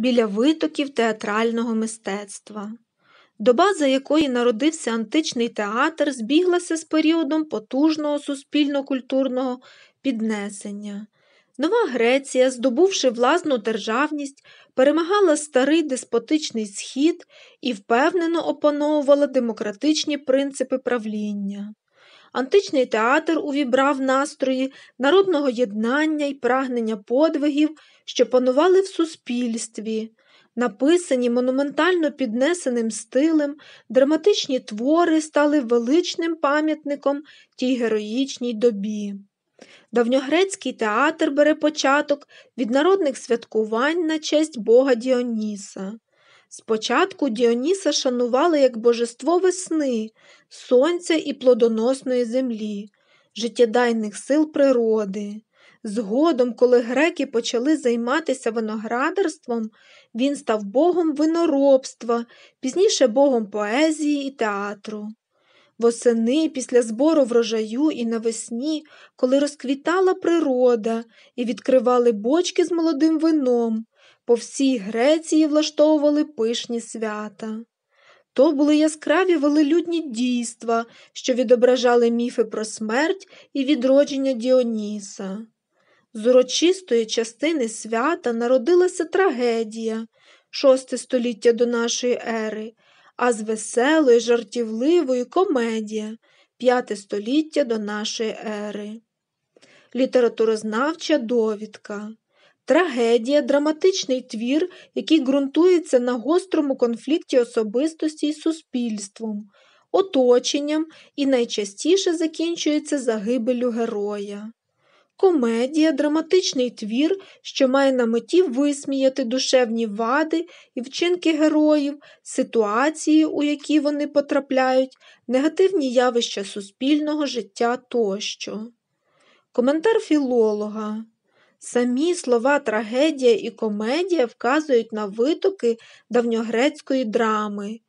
біля витоків театрального мистецтва. Доба, за якої народився античний театр, збіглася з періодом потужного суспільно-культурного піднесення. Нова Греція, здобувши власну державність, перемагала старий деспотичний схід і впевнено опановувала демократичні принципи правління. Античний театр увібрав настрої народного єднання і прагнення подвигів, що панували в суспільстві. Написані монументально піднесеним стилем, драматичні твори стали величним пам'ятником тій героїчній добі. Давньогрецький театр бере початок від народних святкувань на честь бога Діоніса. Спочатку Діоніса шанували як божество весни, сонця і плодоносної землі, життєдайних сил природи. Згодом, коли греки почали займатися виноградарством, він став богом виноробства, пізніше богом поезії і театру. Восени після збору врожаю і навесні, коли розквітала природа і відкривали бочки з молодим вином, по всій Греції влаштовували пишні свята. То були яскраві велелюдні дійства, що відображали міфи про смерть і відродження Діоніса. З урочистої частини свята народилася трагедія, шосте століття до нашої ери, а з веселої, жартівливої комедія, п'яте століття до нашої ери. Літературознавча довідка. Трагедія драматичний твір, який ґрунтується на гострому конфлікті особистості і суспільством, оточенням і найчастіше закінчується загибелю героя. Комедія драматичний твір, що має на меті висміяти душевні вади і вчинки героїв, ситуації, у які вони потрапляють, негативні явища суспільного життя тощо. Коментар філолога. Самі слова трагедія і комедія вказують на витоки давньогрецької драми.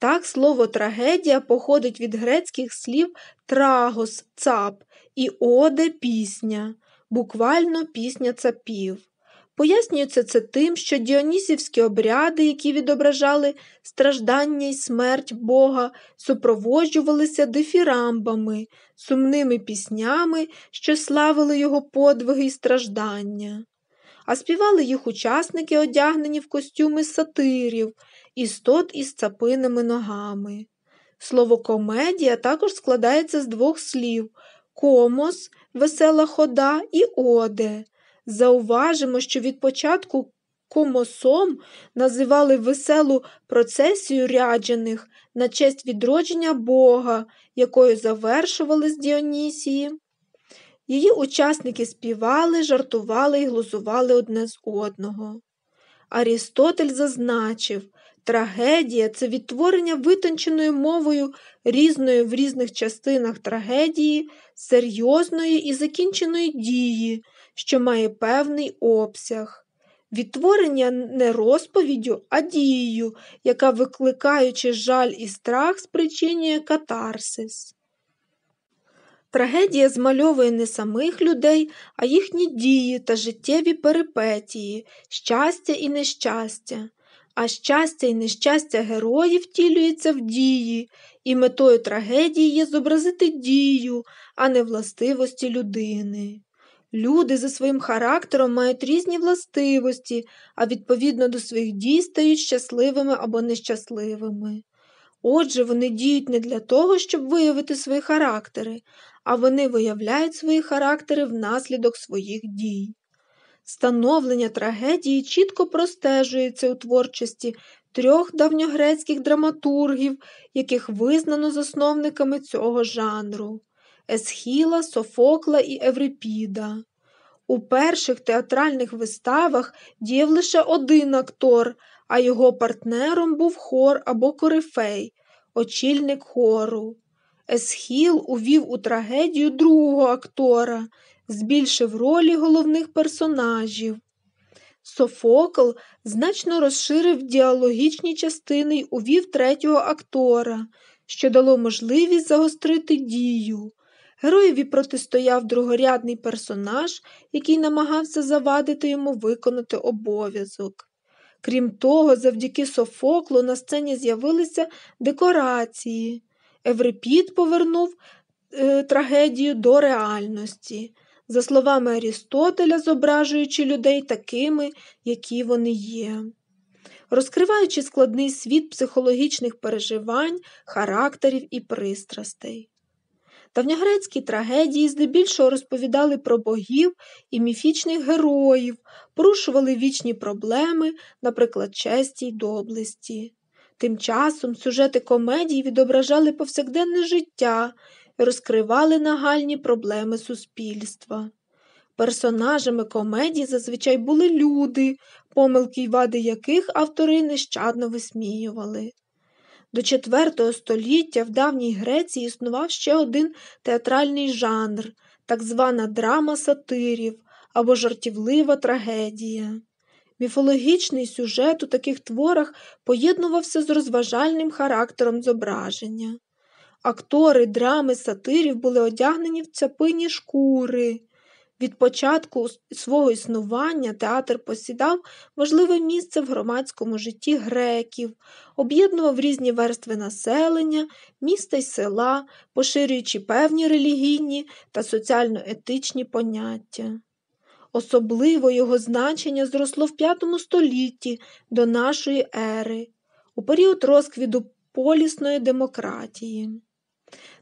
Так, слово трагедія походить від грецьких слів трагос, цап і оде пісня, буквально пісня цапів. Пояснюється це тим, що діонісівські обряди, які відображали страждання й смерть Бога, супроводжувалися дифірамбами, сумними піснями, що славили його подвиги й страждання. А співали їх учасники, одягнені в костюми сатирів, істот із цапиними ногами. Слово комедія також складається з двох слів комос, весела хода і оде. Зауважимо, що від початку комосом називали веселу процесію ряджених на честь відродження Бога, якою завершували з Діонісії. Її учасники співали, жартували і глузували одне з одного. Арістотель зазначив, трагедія це відтворення витонченою мовою різної в різних частинах трагедії, серйозної і закінченої дії, що має певний обсяг. Відтворення не розповіддю, а дією, яка, викликаючи жаль і страх, спричинює катарсис. Трагедія змальовує не самих людей, а їхні дії та життєві перипетії, щастя і нещастя. А щастя і нещастя героїв втілюється в дії, і метою трагедії є зобразити дію, а не властивості людини. Люди за своїм характером мають різні властивості, а відповідно до своїх дій стають щасливими або нещасливими. Отже, вони діють не для того, щоб виявити свої характери, а вони виявляють свої характери внаслідок своїх дій. Становлення трагедії чітко простежується у творчості трьох давньогрецьких драматургів, яких визнано засновниками цього жанру Есхіла, Софокла і Еврипіда. У перших театральних виставах діяв лише один актор, а його партнером був хор або корифей, очільник хору. Есхіл увів у трагедію другого актора, збільшив ролі головних персонажів. Софокл значно розширив діалогічні частини й увів третього актора, що дало можливість загострити дію. Героєві протистояв другорядний персонаж, який намагався завадити йому виконати обов'язок. Крім того, завдяки Софоклу на сцені з'явилися декорації. Еврипід повернув е, трагедію до реальності, за словами Арістотеля, зображуючи людей такими, які вони є. Розкриваючи складний світ психологічних переживань, характерів і пристрастей. Давньогрецькі трагедії здебільшого розповідали про богів і міфічних героїв, порушували вічні проблеми, наприклад, честі й доблесті. Тим часом сюжети комедій відображали повсякденне життя розкривали нагальні проблеми суспільства. Персонажами комедій зазвичай були люди, помилки й вади яких автори нещадно висміювали. До IV століття в давній Греції існував ще один театральний жанр, так звана драма сатирів або жартівлива трагедія. Міфологічний сюжет у таких творах поєднувався з розважальним характером зображення. Актори драми сатирів були одягнені в цяпині шкури. Від початку свого існування театр посідав важливе місце в громадському житті греків, об'єднував різні верстви населення, міста й села, поширюючи певні релігійні та соціально-етичні поняття. Особливо його значення зросло в V столітті до нашої ери, у період розквіду полісної демократії.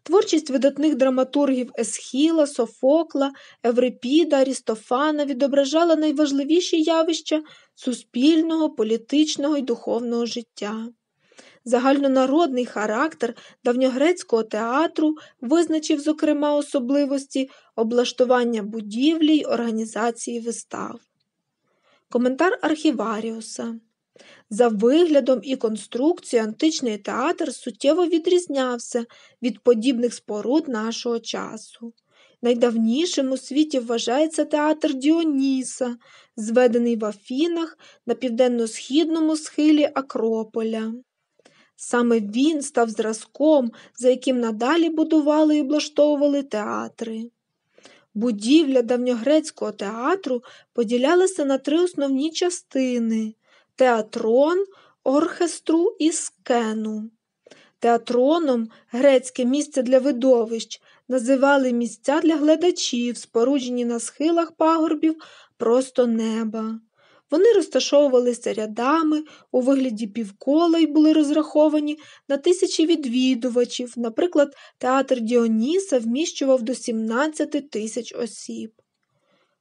Творчість видатних драматургів Есхіла, Софокла, Еврипіда, Арістофана відображала найважливіші явища суспільного, політичного і духовного життя. Загальнонародний характер давньогрецького театру визначив, зокрема, особливості облаштування будівлі й організації вистав. Коментар Архіваріуса за виглядом і конструкцією античний театр суттєво відрізнявся від подібних споруд нашого часу. Найдавнішим у світі вважається театр Діоніса, зведений в Афінах на південно-східному схилі Акрополя. Саме він став зразком, за яким надалі будували і облаштовували театри. Будівля давньогрецького театру поділялася на три основні частини театрон, оркестру і скену. Театроном грецьке місце для видовищ називали місця для глядачів, споруджені на схилах пагорбів просто неба. Вони розташовувалися рядами у вигляді півкола і були розраховані на тисячі відвідувачів, наприклад, театр Діоніса вміщував до 17 тисяч осіб.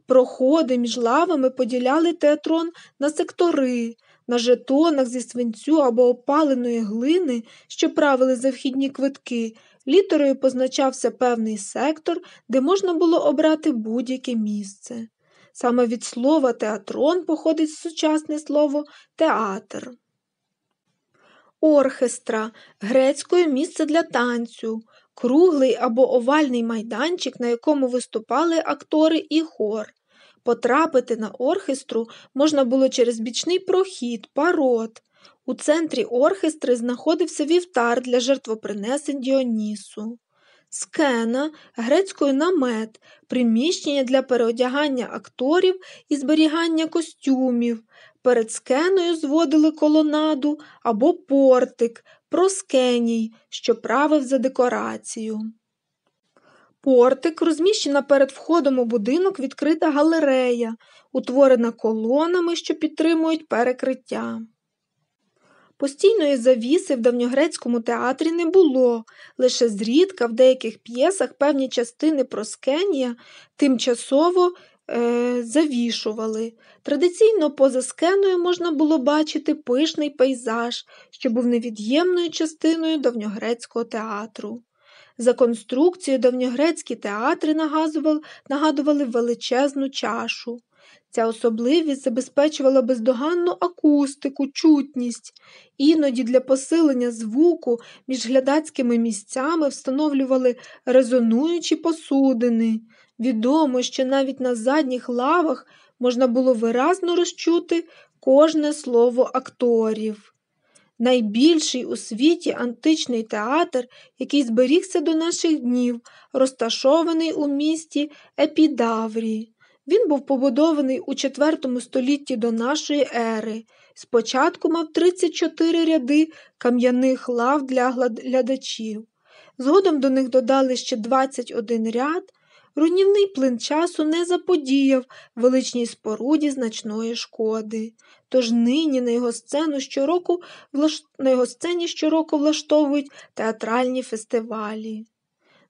Проходи між лавами поділяли театрон на сектори, на жетонах зі свинцю або опаленої глини, що правили за вхідні квитки, літерою позначався певний сектор, де можна було обрати будь-яке місце. Саме від слова театрон походить сучасне слово театр. Оркестра грецькою місце для танцю, круглий або овальний майданчик, на якому виступали актори і хор. Потрапити на оркестру можна було через бічний прохід, парот. У центрі оркестри знаходився вівтар для жертвопринесень Діонісу. Скена грецькою намет, приміщення для переодягання акторів і зберігання костюмів. Перед скеною зводили колонаду або портик, проскеній, що правив за декорацію. Портик розміщена перед входом у будинок відкрита галерея, утворена колонами, що підтримують перекриття. Постійної завіси в давньогрецькому театрі не було, лише зрідка в деяких п'єсах певні частини проскенія тимчасово е, завішували. Традиційно поза скеною можна було бачити пишний пейзаж, що був невід'ємною частиною давньогрецького театру. За конструкцією давньогрецькі театри нагадували, величезну чашу. Ця особливість забезпечувала бездоганну акустику, чутність. Іноді для посилення звуку між глядацькими місцями встановлювали резонуючі посудини. Відомо, що навіть на задніх лавах можна було виразно розчути кожне слово акторів. Найбільший у світі античний театр, який зберігся до наших днів, розташований у місті Епідаврі. Він був побудований у IV столітті до нашої ери. Спочатку мав 34 ряди кам'яних лав для глядачів. Згодом до них додали ще 21 ряд. Руйнівний плин часу не заподіяв величній споруді значної шкоди. Тож нині на його сцену щороку на його сцені щороку влаштовують театральні фестивалі.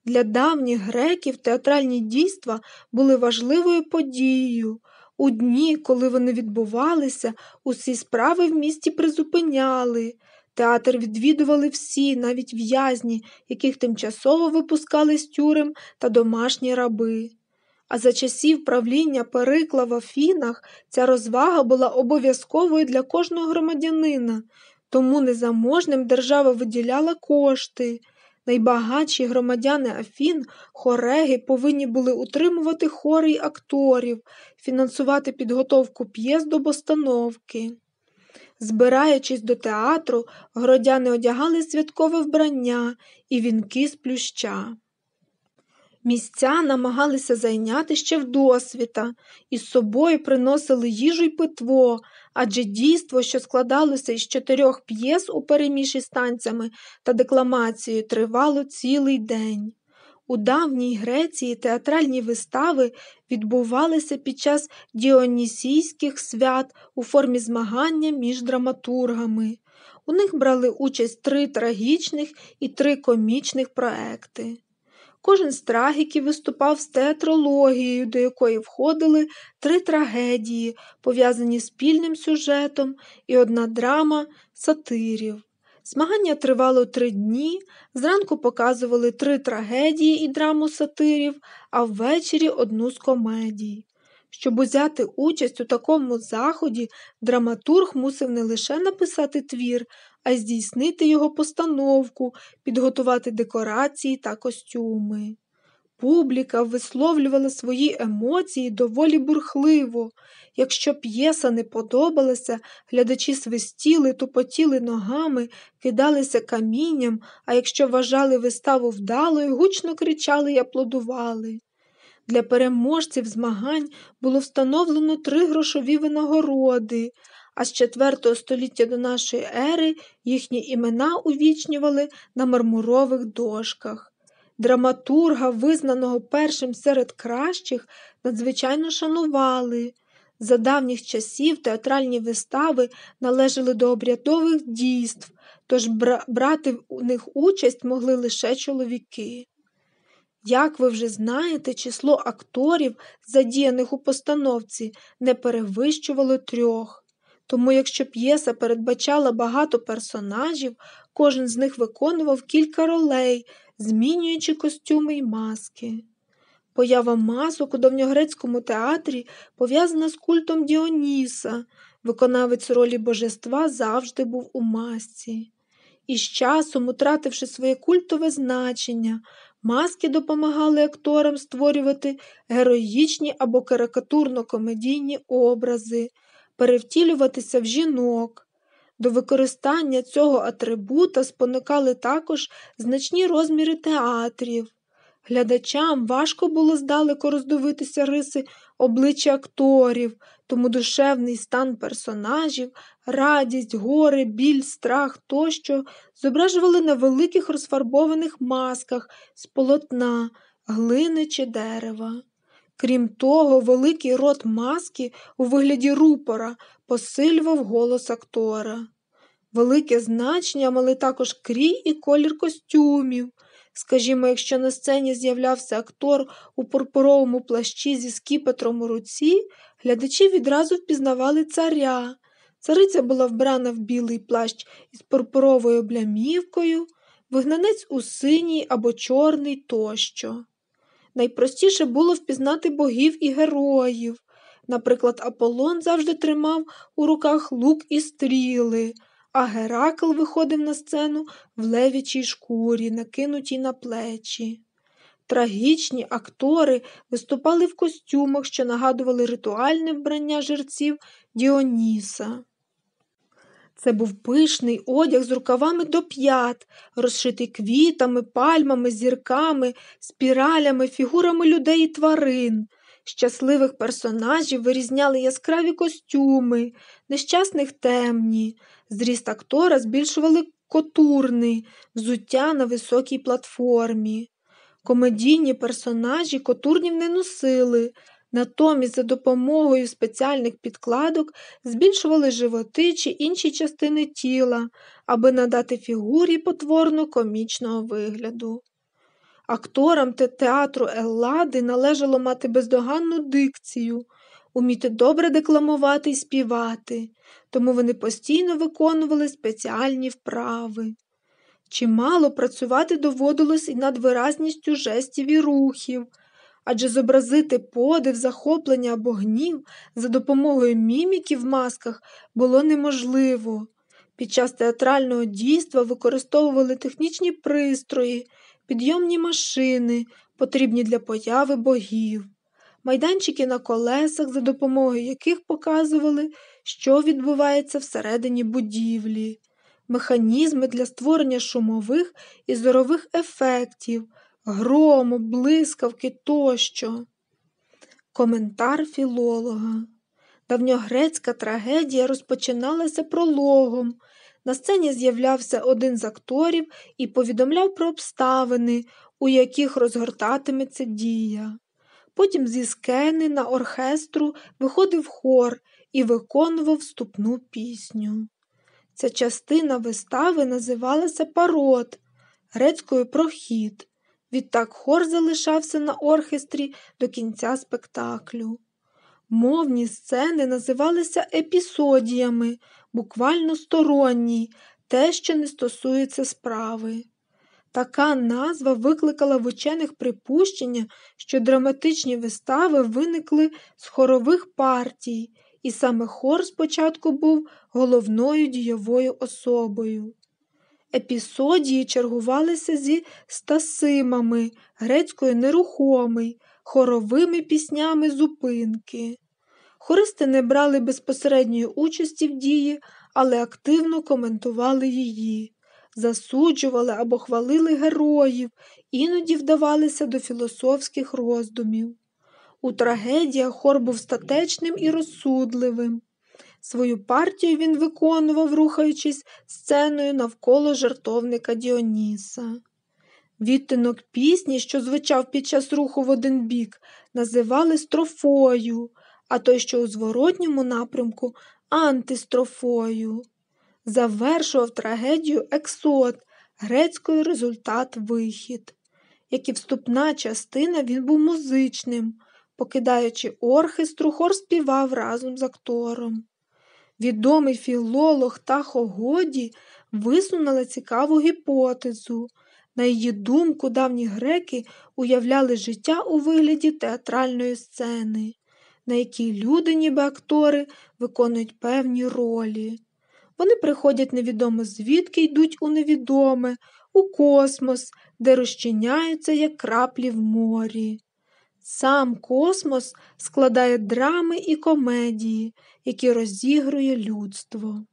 Для давніх греків театральні дійства були важливою подією. У дні, коли вони відбувалися, усі справи в місті призупиняли. Театр відвідували всі, навіть в'язні, яких тимчасово випускали з тюрем та домашні раби. А за часів правління Перикла в Афінах ця розвага була обов'язковою для кожного громадянина, тому незаможним держава виділяла кошти. Найбагатші громадяни Афін, хореги, повинні були утримувати хори й акторів, фінансувати підготовку п'єс до постановки. Збираючись до театру, городяни одягали святкове вбрання і вінки з плюща. Місця намагалися зайняти ще вдосвіта, і з собою приносили їжу й питво, адже дійство, що складалося із чотирьох п'єс у переміші з танцями та декламацією, тривало цілий день. У давній Греції театральні вистави відбувалися під час діонісійських свят у формі змагання між драматургами. У них брали участь три трагічних і три комічних проекти. Кожен з трагіків виступав з театрологією, до якої входили три трагедії, пов'язані спільним сюжетом, і одна драма сатирів. Змагання тривало три дні, зранку показували три трагедії і драму сатирів, а ввечері одну з комедій. Щоб узяти участь у такому заході, драматург мусив не лише написати твір, а здійснити його постановку, підготувати декорації та костюми. Публіка висловлювала свої емоції доволі бурхливо. Якщо п'єса не подобалася, глядачі свистіли, тупотіли ногами, кидалися камінням, а якщо вважали виставу вдалою, гучно кричали й аплодували. Для переможців змагань було встановлено три грошові винагороди, а з IV століття до нашої ери їхні імена увічнювали на мармурових дошках. Драматурга, визнаного першим серед кращих, надзвичайно шанували. За давніх часів театральні вистави належали до обрядових дійств, тож брати у них участь могли лише чоловіки. Як ви вже знаєте, число акторів, задіяних у постановці, не перевищувало трьох. Тому, якщо п'єса передбачала багато персонажів, кожен з них виконував кілька ролей, змінюючи костюми й маски. Поява масок у давньогрецькому театрі пов'язана з культом Діоніса, виконавець ролі божества завжди був у масці. І з часом, утративши своє культове значення, маски допомагали акторам створювати героїчні або карикатурно-комедійні образи, перевтілюватися в жінок. До використання цього атрибута спонукали також значні розміри театрів. Глядачам важко було здалеку роздивитися риси обличчя акторів, тому душевний стан персонажів, радість, горе, біль, страх тощо зображували на великих розфарбованих масках з полотна, глини чи дерева. Крім того, великий рот маски у вигляді рупора посилював голос актора. Велике значення мали також крій і колір костюмів. Скажімо, якщо на сцені з'являвся актор у пурпуровому плащі зі скіпетром у руці, глядачі відразу впізнавали царя. Цариця була вбрана в білий плащ із пурпуровою облямівкою, вигнанець у синій або чорний тощо. Найпростіше було впізнати богів і героїв. Наприклад, Аполлон завжди тримав у руках лук і стріли, а Геракл виходив на сцену в левічій шкурі, накинутій на плечі. Трагічні актори виступали в костюмах, що нагадували ритуальне вбрання жерців Діоніса. Це був пишний одяг з рукавами до п'ят, розшитий квітами, пальмами, зірками, спіралями, фігурами людей і тварин. Щасливих персонажів вирізняли яскраві костюми, нещасних темні, зріст актора збільшували котурний, взуття на високій платформі. Комедійні персонажі котурнів не носили, натомість за допомогою спеціальних підкладок збільшували животи чи інші частини тіла, аби надати фігурі потворно комічного вигляду. Акторам театру Еллади належало мати бездоганну дикцію, уміти добре декламувати і співати, тому вони постійно виконували спеціальні вправи. Чимало працювати доводилось і над виразністю жестів і рухів, адже зобразити подив, захоплення або гнів за допомогою міміків в масках було неможливо. Під час театрального дійства використовували технічні пристрої, підйомні машини, потрібні для появи богів, майданчики на колесах, за допомогою яких показували, що відбувається всередині будівлі, механізми для створення шумових і зорових ефектів, грому, блискавки тощо. Коментар філолога. Давньогрецька трагедія розпочиналася прологом. На сцені з'являвся один з акторів і повідомляв про обставини, у яких розгортатиметься дія. Потім зі скени на оркестру виходив хор і виконував вступну пісню. Ця частина вистави називалася парод, грецькою прохід. Відтак хор залишався на оркестрі до кінця спектаклю. Мовні сцени називалися епісодіями, буквально сторонній, те, що не стосується справи. Така назва викликала в учених припущення, що драматичні вистави виникли з хорових партій, і саме хор спочатку був головною дієвою особою. Епісодії чергувалися зі стасимами, грецькою нерухомий, хоровими піснями зупинки. Хористи не брали безпосередньої участі в дії, але активно коментували її, засуджували або хвалили героїв, іноді вдавалися до філософських роздумів. У трагедіях хор був статечним і розсудливим. Свою партію він виконував, рухаючись сценою навколо жартовника Діоніса. Відтинок пісні, що звучав під час руху в один бік, називали строфою, а той, що у зворотньому напрямку антистрофою. Завершував трагедію ексот, грецькою результат вихід. Як і вступна частина, він був музичним. Покидаючи оркестру, хор співав разом з актором. Відомий філолог Тахо Годі висунула цікаву гіпотезу. На її думку, давні греки уявляли життя у вигляді театральної сцени на якій люди, ніби актори, виконують певні ролі. Вони приходять невідомо звідки йдуть у невідоме, у космос, де розчиняються, як краплі в морі. Сам космос складає драми і комедії, які розігрує людство.